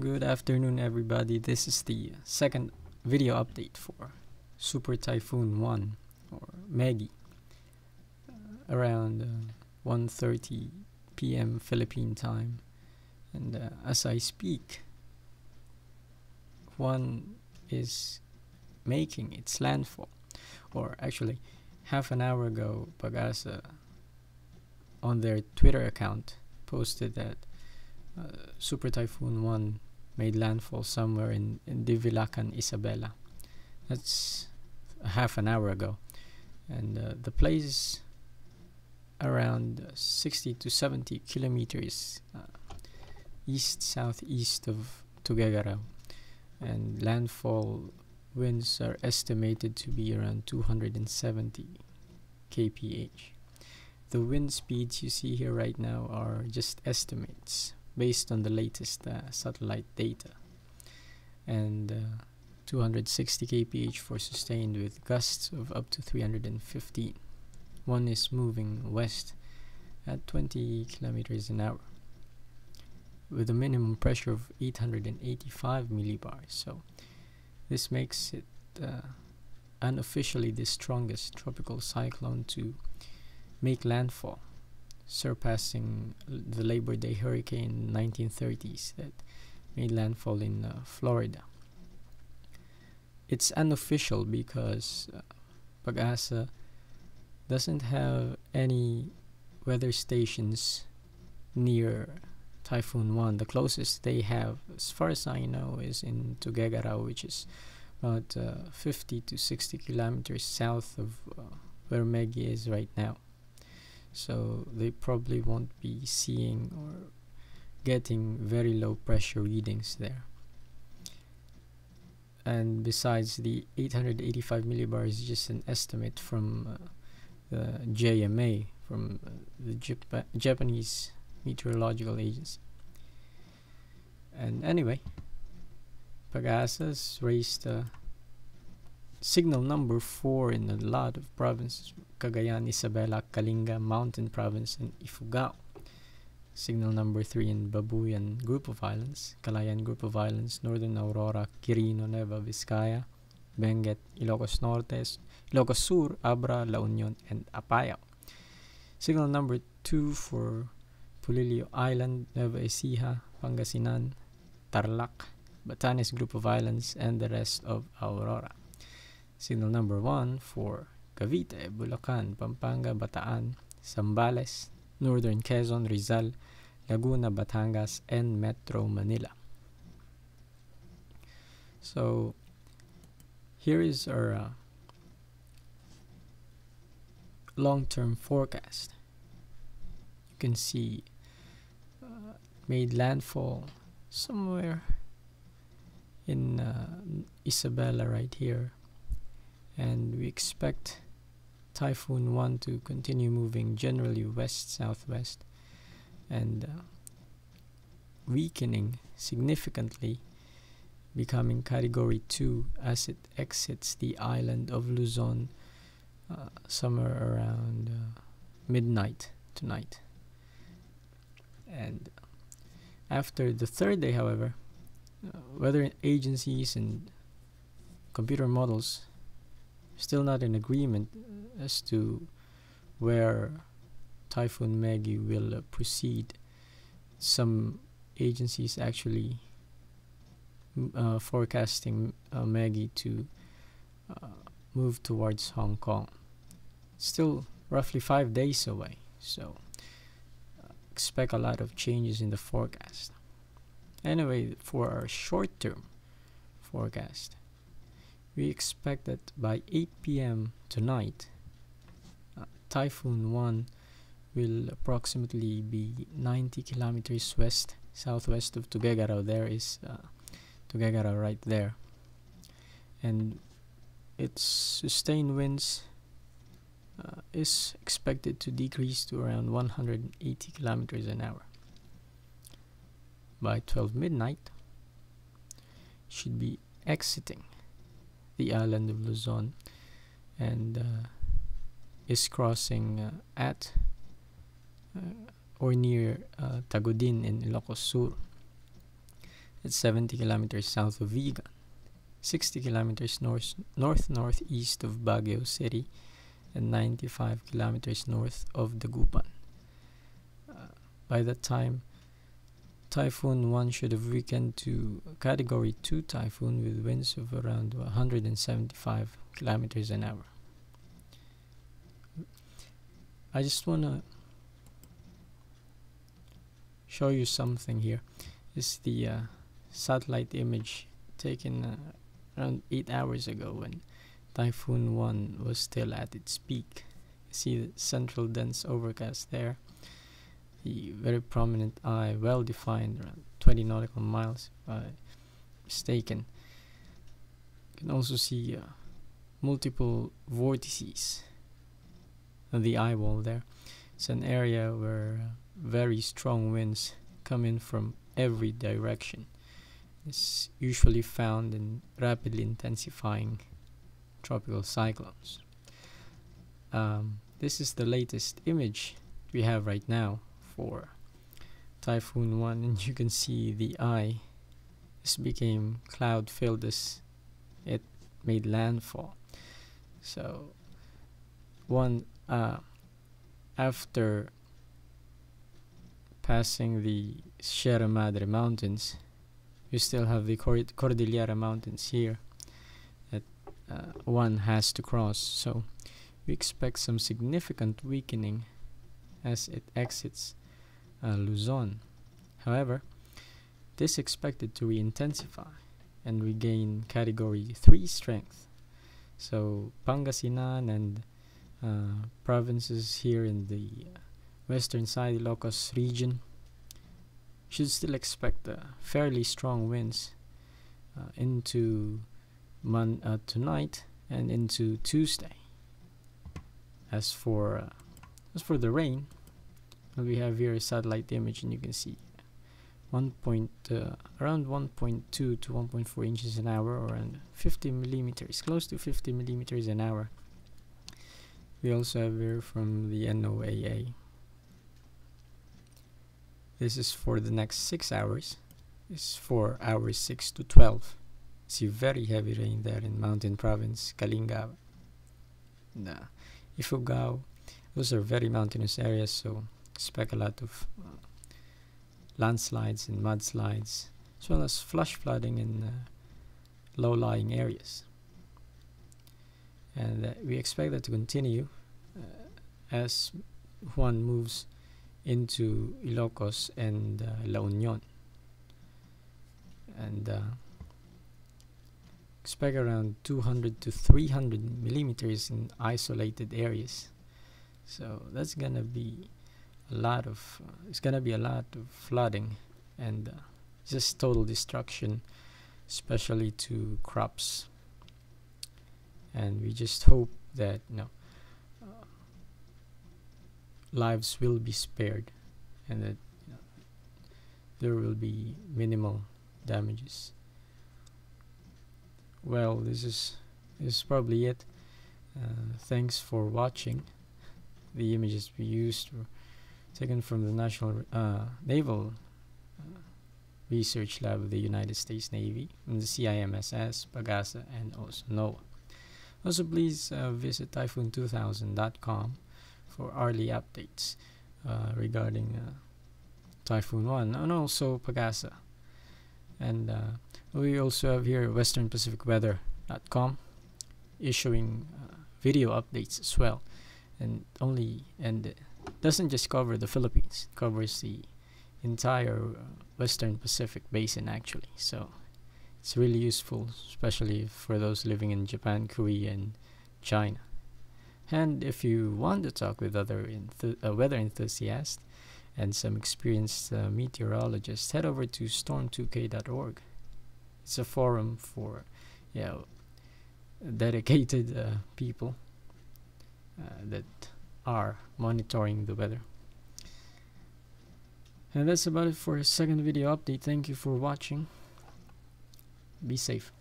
Good afternoon, everybody. This is the second video update for Super Typhoon Juan or Megi uh, around uh, 1:30 p.m. Philippine time. And uh, as I speak, Juan is making its landfall. Or actually, half an hour ago, Pagasa on their Twitter account posted that uh, Super Typhoon Juan made landfall somewhere in, in Divilacan, Isabela. That's half an hour ago. And uh, the place is around 60 to 70 kilometers uh, east southeast of Tuguegarao. And landfall winds are estimated to be around 270 kph. The wind speeds you see here right now are just estimates based on the latest uh, satellite data. And uh, 260 kph for sustained with gusts of up to 315 Juan is moving west at 20 kilometers an hour with a minimum pressure of 885 millibars. So this makes it uh, unofficially the strongest tropical cyclone to make landfall surpassing the Labor Day hurricane in 1930s that made landfall in uh, Florida. It's unofficial because uh, Pag-asa doesn't have any weather stations near Typhoon Juan. The closest they have, as far as I know, is in Tuguegarao, which is about uh, 50 to 60 kilometers south of uh, where Megi is right now so they probably won't be seeing or getting very low pressure readings there. And besides the 885 millibars is just an estimate from uh, the JMA from uh, the Jap Japanese Meteorological Agency. And anyway Pag-asa's raised uh, signal number 4 in a lot of provinces Cagayan, Isabela, Kalinga, Mountain Province, and Ifugao. Signal number 3 in Babuyan Group of Islands, Calayan Group of Islands, Northern Aurora, Quirino, Nueva Vizcaya, Benguet, Ilocos Norte, Ilocos Sur, Abra, La Union, and Apayao. Signal number 2 for Polillo Island, Nueva Ecija, Pangasinan, Tarlac, Batanes Group of Islands, and the rest of Aurora. Signal number 1 for Cavite, Bulacan, Pampanga, Bataan, Zambales, Northern Quezon, Rizal, Laguna, Batangas, and Metro Manila. So here is our uh, long-term forecast. You can see uh, made landfall somewhere in uh, Isabela right here and we expect Typhoon Juan to continue moving generally west-southwest and uh, weakening significantly becoming category 2 as it exits the island of Luzon uh, somewhere around uh, midnight tonight. And after the third day however uh, weather agencies and computer models still not in agreement as to where Typhoon Megi will uh, proceed. Some agencies actually uh, forecasting uh, Megi to uh, move towards Hong Kong. Still roughly five days away, so uh, expect a lot of changes in the forecast. Anyway, for our short term forecast, we expect that by 8 p.m. tonight, uh, Typhoon Juan will approximately be 90 kilometers west southwest of Tuguegarao. There is uh, right there. And its sustained winds uh, is expected to decrease to around 180 kilometers an hour. By 12 midnight, should be exiting the island of Luzon and uh, is crossing uh, at uh, or near uh, Tagudin in Ilocos Sur. It's 70 kilometers south of Vigan, 60 kilometers north north northeast of Baguio City, and 95 kilometers north of Dagupan. Uh, by that time, Typhoon Juan should have weakened to Category 2 typhoon with winds of around 175 kilometers an hour. I just want to show you something here. This is the uh, satellite image taken uh, around 8 hours ago when Typhoon Juan was still at its peak. You see the central dense overcast there. The very prominent eye, well defined, around 20 nautical miles if I'm mistaken. You can also see uh, multiple vortices on the eye wall there. It's an area where uh, very strong winds come in from every direction. It's usually found in rapidly intensifying tropical cyclones. Um, this is the latest image we have right now for Typhoon Juan and you can see the eye. This became cloud filled as it made landfall. So Juan uh, after passing the Sierra Madre Mountains you still have the Cordillera Mountains here that uh, Juan has to cross. So we expect some significant weakening as it exits uh, Luzon. However, this expected to re-intensify and regain category 3 strength. So Pangasinan and uh, provinces here in the western side Ilocos region should still expect uh, fairly strong winds uh, into mon uh, tonight and into Tuesday. As for uh, as for the rain, we have here a satellite image and you can see 1 point uh, around 1.2 to 1.4 inches an hour or around 50 millimeters close to 50 millimeters an hour. We also have here from the NOAA this is for the next 6 hours. Is for hours 6 to 12 see very heavy rain there in mountain province Kalinga. Uh, Ifugao. Those are very mountainous areas so expect a lot of landslides and mudslides, as well as flash flooding in uh, low-lying areas. And uh, we expect that to continue uh, as Juan moves into Ilocos and uh, La Union. And uh, expect around 200 to 300 millimeters in isolated areas. So that's gonna be a lot of uh, it's gonna be a lot of flooding and uh, just total destruction especially to crops. And we just hope that you know uh, lives will be spared and that you know, there will be minimal damages. Well this is this is probably it. Uh, thanks for watching. The images we used taken from the National uh, Naval uh, Research Lab of the United States Navy, and the CIMSS, Pagasa, and also NOAA. Also, please uh, visit typhoon2000.com for early updates uh, regarding uh, Typhoon Juan and also Pagasa. And uh, we also have here westernpacificweather.com issuing video updates as well and only and doesn't just cover the Philippines, it covers the entire uh, Western Pacific basin actually. So it's really useful, especially for those living in Japan, Korea, and China. And if you want to talk with other uh, weather enthusiasts and some experienced uh, meteorologists, head over to storm2k.org. It's a forum for, know, dedicated uh, people uh, that are monitoring the weather. And that's about it for a second video update. Thank you for watching. Be safe.